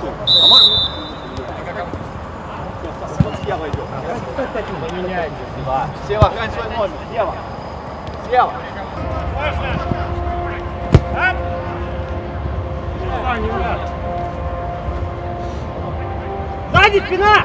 А может? Слева идет. Поменяйте. Слева, хрань свой номер. Слева. Слева. Сзади спина!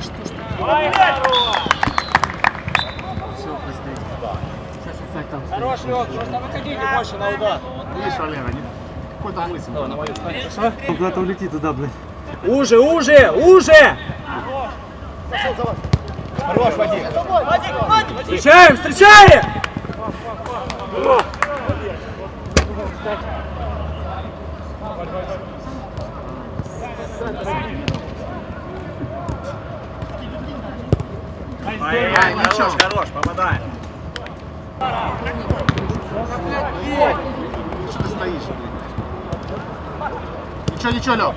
Слева, слева, слева. Хорош, Лёг, просто выходите больше на удар. Видишь, Валера, не... какой-то лысый. Давай, на мою сторону. Куда-то улетит туда, блядь. Уже, уже, уже! Хорош, Вадим. Встречаем, встречаем! Ай-яй, хорош, хорош, попадай. Что ты стоишь, блин? Ничего, ничего, Лёг.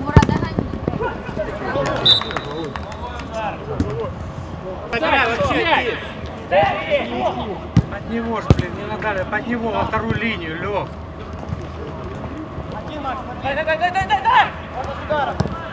Мура, догони. Под него же, блин, не надо, под него во вторую линию, Лёг.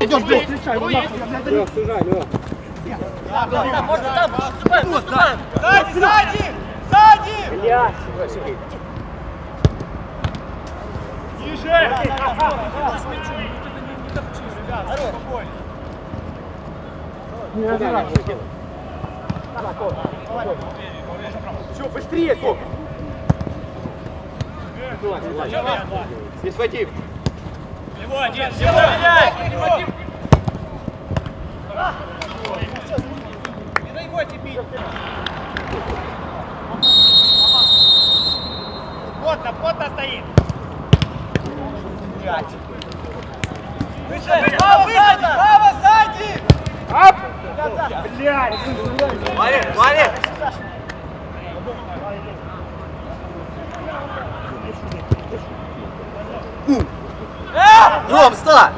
Идешь, блядь. Лёг, сужай, Лёг. Можно там, поступаем, поступаем. Сзади, сзади, сзади. Блядь. Все, быстрее, Коп. Здесь Вадим. Его один, всего меняй. Не дай его тебе. Плотно, плотно стоит. Выше, право сзади, право сзади. Ап! Блядь! Вали, вали. Ром, встань!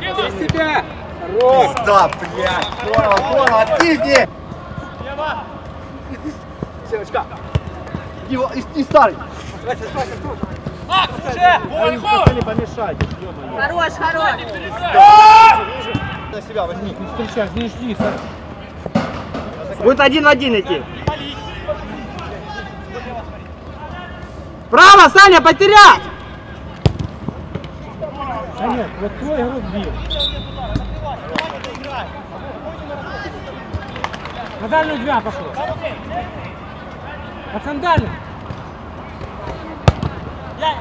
Из себя! Хорош! Да, блядь! Здорово, здорово, активнее! Севочка! Его, и, и старый! Макс, уже! Не помешать, Хорош, хорош. На себя возьми. Встречай, не жди. Будет один в один идти. Право, Саня, потерять! Санек, вот твой игрок бил. На дальнюю два пошел. Пацан дальний. Я,